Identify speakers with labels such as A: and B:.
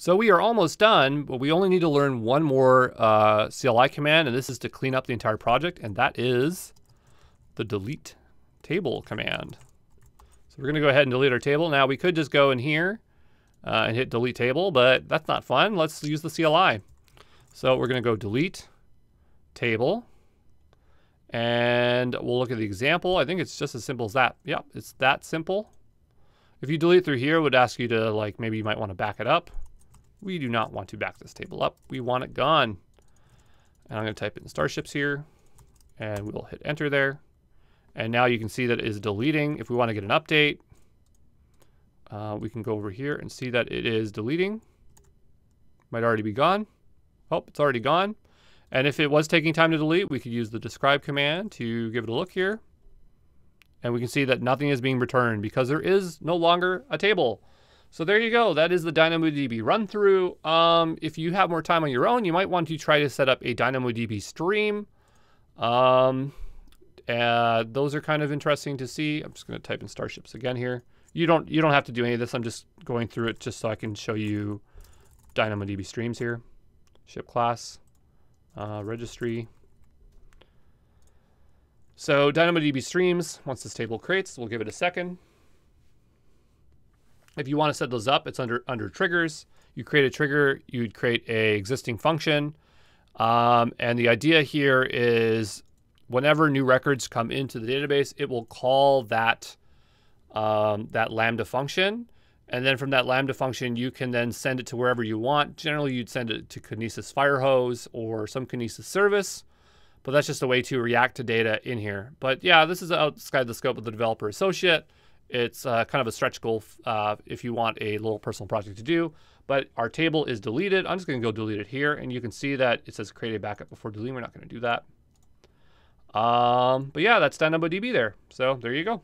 A: So we are almost done, but we only need to learn one more uh, CLI command, and this is to clean up the entire project, and that is the delete table command. So we're going to go ahead and delete our table. Now we could just go in here uh, and hit delete table, but that's not fun. Let's use the CLI. So we're going to go delete table, and we'll look at the example. I think it's just as simple as that. Yep, it's that simple. If you delete through here, it would ask you to like, maybe you might want to back it up. We do not want to back this table up. We want it gone. And I'm going to type in starships here and we'll hit enter there. And now you can see that it is deleting. If we want to get an update, uh, we can go over here and see that it is deleting. Might already be gone. Oh, it's already gone. And if it was taking time to delete, we could use the describe command to give it a look here. And we can see that nothing is being returned because there is no longer a table. So there you go. That is the DynamoDB run through. Um, if you have more time on your own, you might want to try to set up a DynamoDB stream. Um, uh, those are kind of interesting to see. I'm just going to type in starships again here. You don't you don't have to do any of this. I'm just going through it just so I can show you DynamoDB streams here. Ship class, uh, registry. So DynamoDB streams, once this table creates, we'll give it a second. If you want to set those up, it's under under triggers. You create a trigger, you'd create a existing function. Um, and the idea here is whenever new records come into the database, it will call that um, that Lambda function. And then from that Lambda function, you can then send it to wherever you want. Generally, you'd send it to Kinesis Firehose or some Kinesis service, but that's just a way to react to data in here. But yeah, this is outside the scope of the developer associate. It's uh, kind of a stretch goal uh, if you want a little personal project to do. But our table is deleted. I'm just going to go delete it here. And you can see that it says create a backup before deleting. We're not going to do that. Um, but yeah, that's DynamoDB there. So there you go.